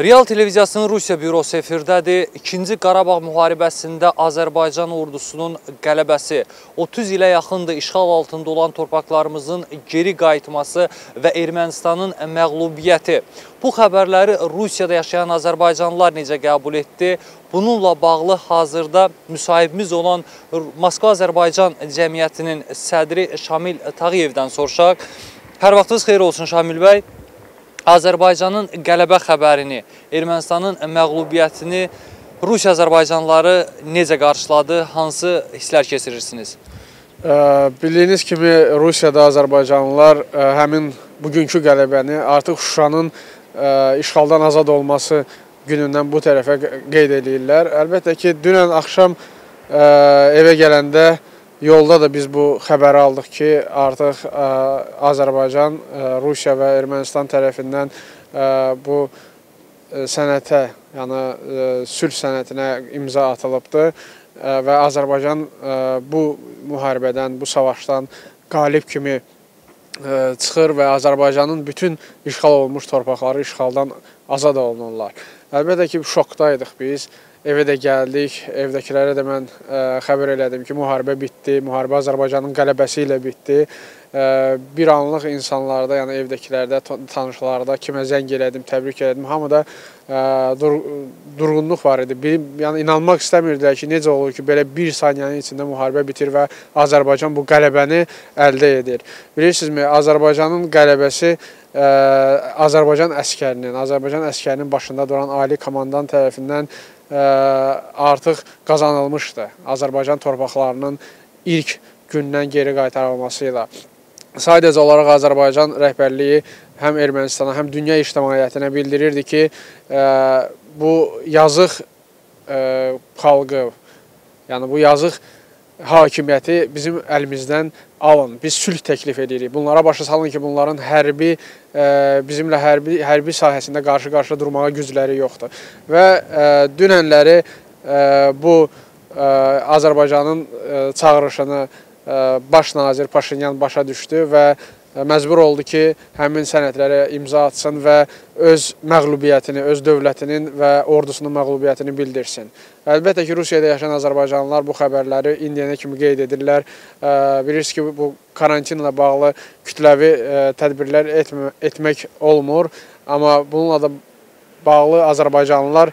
Real televiziyasının Rusiya bürosu efirdədir. İkinci Qarabağ müharibəsində Azərbaycan ordusunun qələbəsi, 30 ilə yaxındır işğal altında olan torpaqlarımızın geri qayıtması və Ermənistanın məğlubiyyəti. Bu xəbərləri Rusiyada yaşayan Azərbaycanlılar necə qəbul etdi? Bununla bağlı hazırda müsahibimiz olan Moskva Azərbaycan Cəmiyyətinin sədri Şamil Tağıyevdən soruşaq. Hər vaxtınız xeyir olsun Şamil bəy. Azərbaycanın qələbə xəbərini, Ermənistanın məğlubiyyətini Rusiya Azərbaycanlıları necə qarşıladı, hansı hisslər keçirirsiniz? Bildiyiniz kimi Rusiyada Azərbaycanlılar həmin bugünkü qələbəni artıq Şuşanın işğaldan azad olması günündən bu tərəfə qeyd edirlər. Əlbəttə ki, dünən axşam evə gələndə Yolda da biz bu xəbəri aldıq ki, artıq ə, Azərbaycan, ə, Rusiya və Ermənistan tərəfindən ə, bu ə, sənətə, yəni sülh sənətinə imza atılıbdır və Azərbaycan bu müharibədən, bu savaşdan qalib kimi çıxır və Azərbaycanın bütün işğal olunmuş torpaqları işğaldan azad olunurlar. Əlbəttə ki, şokdaydıq biz. Evə də gəldik, evdəkilərə də mən e, xəbər elədim ki, müharibə bitdi, müharibə Azərbaycanın qələbəsi ilə bitdi. E, bir anlıq insanlarda, yəni evdəkilərdə, tanışlarda kimə zəng elədim, təbrik elədim. Hamıda ə, e, dur durğunluq var idi. Bir, yəni inanmaq istəmirdilər ki, necə olur ki, belə bir saniyənin içində müharibə bitir və Azərbaycan bu qələbəni əldə edir. Bilirsinizmi, Azərbaycanın qələbəsi ə, Azərbaycan əskərinin, Azərbaycan əskərinin başında duran ali komandan tərəfindən artıq qazanılmışdı. Azərbaycan torpaqlarının ilk gündən geri qaytarılması ilə. Sadəcə olaraq Azərbaycan rəhbərliyi həm Ermənistana, həm dünya ictimaiyyətinə bildirirdi ki, bu yazıq xalqı, yəni bu yazıq hakimiyyəti bizim əlimizdən alın. Biz sülh təklif edirik. Bunlara başa salın ki, bunların hərbi e, bizimlə hərbi hərbi sahəsində qarşı-qarşıya durmağa gücləri yoxdur. Və e, dünənləri e, bu Azərbaycanın çağırışını baş nazir Paşinyan başa düşdü və məcbur oldu ki, həmin sənədlərə imza atsın və öz məğlubiyyətini, öz dövlətinin və ordusunun məğlubiyyətini bildirsin. Əlbəttə ki, Rusiyada yaşayan azərbaycanlılar bu xəbərləri indiyənə kimi qeyd edirlər. Bilirsiniz ki, bu karantinlə bağlı kütləvi tədbirlər etmə, etmək olmur, amma bununla da bağlı azərbaycanlılar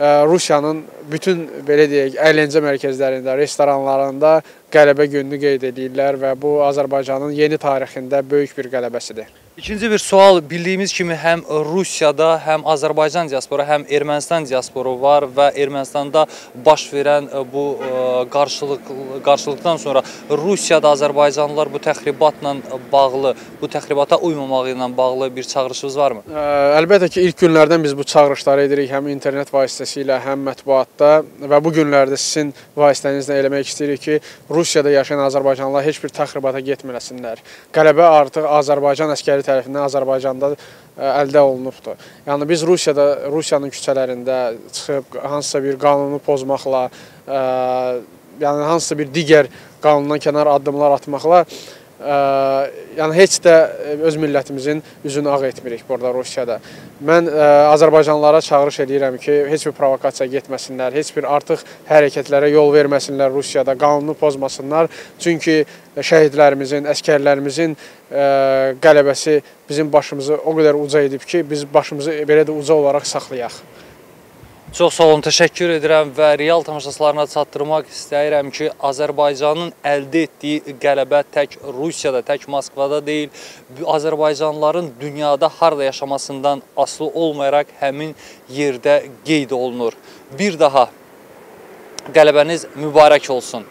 Rusiyanın bütün belə deyək, əyləncə mərkəzlərində, restoranlarında qələbə gününü qeyd edirlər və bu Azərbaycanın yeni tarixində böyük bir qələbəsidir. İkinci bir sual, bildiyimiz kimi həm Rusiyada, həm Azərbaycan diasporu, həm Ermənistan diasporu var və Ermənistanda baş verən e, bu e, qarşılıq qarşılıqdan sonra Rusiyada Azərbaycanlılar bu təxribatla bağlı, bu təxribata uymamağı ilə bağlı bir çağırışınız varmı? Əlbəttə ki, ilk günlərdən biz bu çağırışları edirik, həm internet vasitəsilə, həm mətbuatda və bu günlərdə sizin vasitənizlə eləmək istəyirik ki, Rusiyada yaşayan azərbaycanlılar heç bir təxribata getməsinlər. Qələbə artıq Azərbaycan əskəri tərəfindən Azərbaycanda e, əldə olunubdur. Yəni biz Rusiyada, Rusiyanın küçələrində çıxıb hansısa bir qanunu pozmaqla, e, yəni hansısa bir digər qanundan kənar addımlar atmaqla yəni heç də öz millətimizin üzünü ağ etmirik burada Rusiyada. Mən ə, Azərbaycanlılara çağırış edirəm ki, heç bir provokasiya getməsinlər, heç bir artıq hərəkətlərə yol verməsinlər Rusiyada, qanunu pozmasınlar. Çünki şəhidlərimizin, əskərlərimizin ə, qələbəsi bizim başımızı o qədər uca edib ki, biz başımızı belə də uca olaraq saxlayaq. Çox sağ olun, təşəkkür edirəm və real tamaşaçılarına çatdırmaq istəyirəm ki, Azərbaycanın əldə etdiyi qələbə tək Rusiyada, tək Moskvada deyil, Azərbaycanlıların dünyada harada yaşamasından asılı olmayaraq həmin yerdə qeyd olunur. Bir daha qələbəniz mübarək olsun.